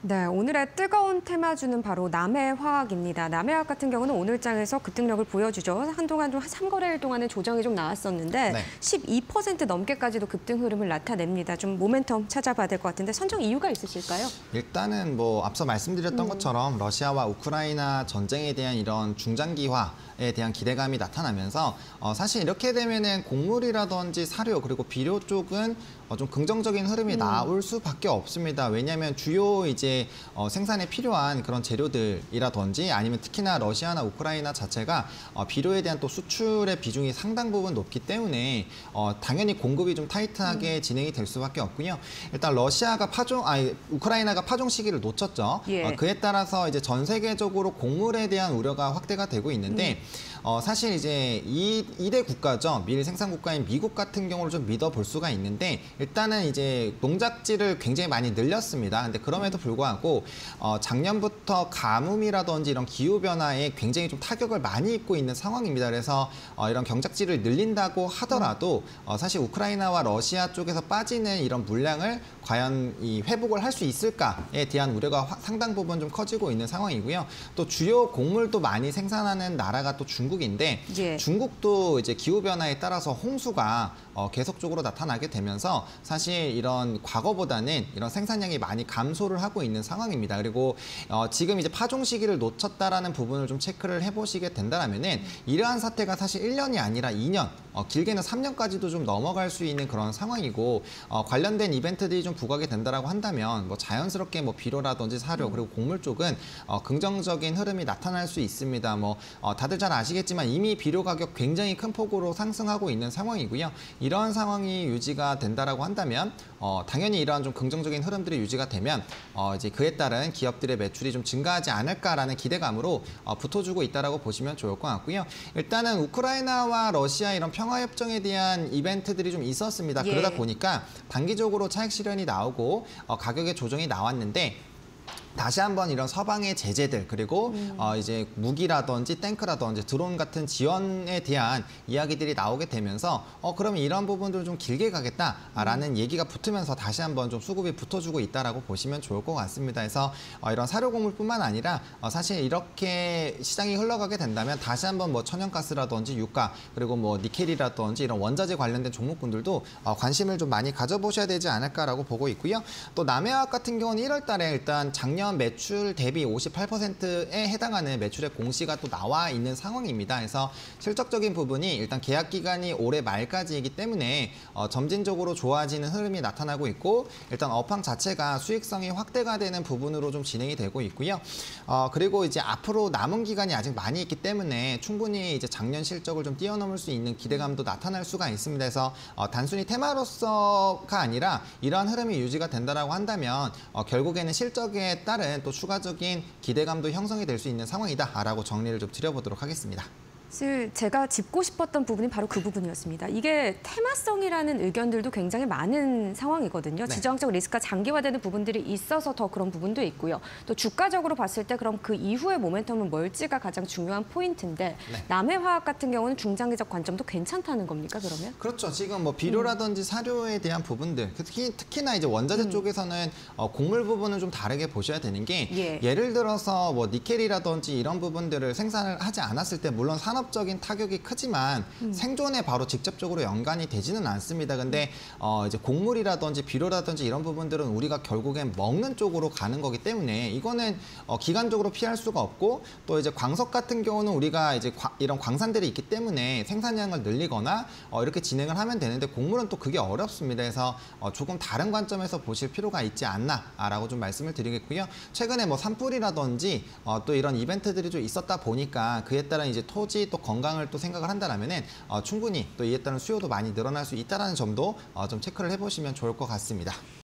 네, 오늘의 뜨거운 테마주는 바로 남해화학입니다. 남해화학 같은 경우는 오늘 장에서 급등력을 보여주죠. 한동안 좀 3거래일 동안은 조정이 좀 나왔었는데 네. 12% 넘게까지도 급등 흐름을 나타냅니다. 좀 모멘텀 찾아봐야 될 것 같은데 선정 이유가 있으실까요? 일단은 뭐 앞서 말씀드렸던 것처럼 러시아와 우크라이나 전쟁에 대한 이런 중장기화에 대한 기대감이 나타나면서 어, 사실 이렇게 되면은 곡물이라든지 사료 그리고 비료 쪽은 어, 좀 긍정적인 흐름이 나올 수밖에 없습니다. 왜냐하면 주요 이제 어, 생산에 필요한 그런 재료들이라든지 아니면 특히나 러시아나 우크라이나 자체가 어, 비료에 대한 또 수출의 비중이 상당 부분 높기 때문에 어, 당연히 공급이 좀 타이트하게 진행이 될 수밖에 없고요. 일단 러시아가 파종, 아니 우크라이나가 파종 시기를 놓쳤죠. 예. 어, 그에 따라서 이제 전 세계적으로 곡물에 대한 우려가 확대가 되고 있는데 어, 사실 이제 이, 이대 국가죠. 밀 생산 국가인 미국 같은 경우를 좀 믿어볼 수가 있는데 일단은 이제 농작지를 굉장히 많이 늘렸습니다. 근데 그럼에도 불구하고 어, 작년부터 가뭄이라든지 이런 기후 변화에 굉장히 좀 타격을 많이 입고 있는 상황입니다. 그래서 어, 이런 경작지를 늘린다고 하더라도 어, 사실 우크라이나와 러시아 쪽에서 빠지는 이런 물량을 과연 이 회복을 할 수 있을까에 대한 우려가 화- 상당 부분 좀 커지고 있는 상황이고요. 또 주요 곡물도 많이 생산하는 나라가 또 중국인데 예. 중국도 이제 기후 변화에 따라서 홍수가 어, 계속적으로 나타나게 되면서 사실 이런 과거보다는 이런 생산량이 많이 감소를 하고 있는 상황입니다. 그리고 어, 지금 이제 파종 시기를 놓쳤다라는 부분을 좀 체크를 해보시게 된다면은 이러한 사태가 사실 1년이 아니라 2년, 어, 길게는 3년까지도 좀 넘어갈 수 있는 그런 상황이고 어, 관련된 이벤트들이 좀 부각이 된다라고 한다면 뭐 자연스럽게 뭐 비료라든지 사료 그리고 곡물 쪽은 어, 긍정적인 흐름이 나타날 수 있습니다. 뭐 어, 다들 잘 아시겠지만 이미 비료 가격 굉장히 큰 폭으로 상승하고 있는 상황이고요. 이러한 상황이 유지가 된다라고 한다면 어, 당연히 이러한 좀 긍정적인 흐름들이 유지가 되면 어, 이제 그에 따른 기업들의 매출이 좀 증가하지 않을까라는 기대감으로 어, 붙어주고 있다라고 보시면 좋을 것 같고요. 일단은 우크라이나와 러시아 이런 평화 협정에 대한 이벤트들이 좀 있었습니다. 예. 그러다 보니까 단기적으로 차익 실현이 나오고 어, 가격의 조정이 나왔는데 다시 한번 이런 서방의 제재들 그리고 어, 이제 무기라든지 탱크라든지 드론 같은 지원에 대한 이야기들이 나오게 되면서 어 그러면 이런 부분들을 좀 길게 가겠다라는 얘기가 붙으면서 다시 한번 좀 수급이 붙어주고 있다라고 보시면 좋을 것 같습니다. 그래서 어, 이런 사료 곡물뿐만 아니라 어, 사실 이렇게 시장이 흘러가게 된다면 다시 한번 뭐 천연가스라든지 유가 그리고 뭐 니켈이라든지 이런 원자재 관련된 종목군들도 어, 관심을 좀 많이 가져보셔야 되지 않을까라고 보고 있고요. 또 남해화학 같은 경우는 1월달에 일단 작년 매출 대비 58%에 해당하는 매출의 공시가 또 나와 있는 상황입니다. 그래서 실적적인 부분이 일단 계약 기간이 올해 말까지이기 때문에 어, 점진적으로 좋아지는 흐름이 나타나고 있고 일단 업황 자체가 수익성이 확대가 되는 부분으로 좀 진행이 되고 있고요. 어, 그리고 이제 앞으로 남은 기간이 아직 많이 있기 때문에 충분히 이제 작년 실적을 좀 뛰어넘을 수 있는 기대감도 나타날 수가 있습니다. 그래서 어, 단순히 테마로서가 아니라 이러한 흐름이 유지가 된다라고 한다면 어, 결국에는 실적에 따른 또 추가적인 기대감도 형성이 될 수 있는 상황이다라고 정리를 좀 드려보도록 하겠습니다. 사실 제가 짚고 싶었던 부분이 바로 그 부분이었습니다. 이게 테마성이라는 의견들도 굉장히 많은 상황이거든요. 네. 지정학적 리스크가 장기화되는 부분들이 있어서 더 그런 부분도 있고요. 또 주가적으로 봤을 때 그럼 그 이후의 모멘텀은 뭘지가 가장 중요한 포인트인데 네. 남해화학 같은 경우는 중장기적 관점도 괜찮다는 겁니까 그러면? 그렇죠. 지금 뭐 비료라든지 사료에 대한 부분들, 특히 특히나 이제 원자재 쪽에서는 어, 곡물 부분은 좀 다르게 보셔야 되는 게 예. 예를 들어서 뭐 니켈이라든지 이런 부분들을 생산을 하지 않았을 때 물론 산업 적인 타격이 크지만 생존에 바로 직접적으로 연관이 되지는 않습니다. 근데 어, 이제 곡물이라든지 비료라든지 이런 부분들은 우리가 결국엔 먹는 쪽으로 가는 거기 때문에 이거는 어, 기간적으로 피할 수가 없고 또 이제 광석 같은 경우는 우리가 이제 과- 이런 광산들이 있기 때문에 생산량을 늘리거나 어, 이렇게 진행을 하면 되는데 곡물은 또 그게 어렵습니다. 그래서 어, 조금 다른 관점에서 보실 필요가 있지 않나라고 좀 말씀을 드리겠고요. 최근에 뭐 산불이라든지 어, 또 이런 이벤트들이 좀 있었다 보니까 그에 따른 이제 토지 또 건강을 또 생각을 한다면은 어, 충분히 또 이에 따른 수요도 많이 늘어날 수 있다라는 점도 어, 좀 체크를 해보시면 좋을 것 같습니다.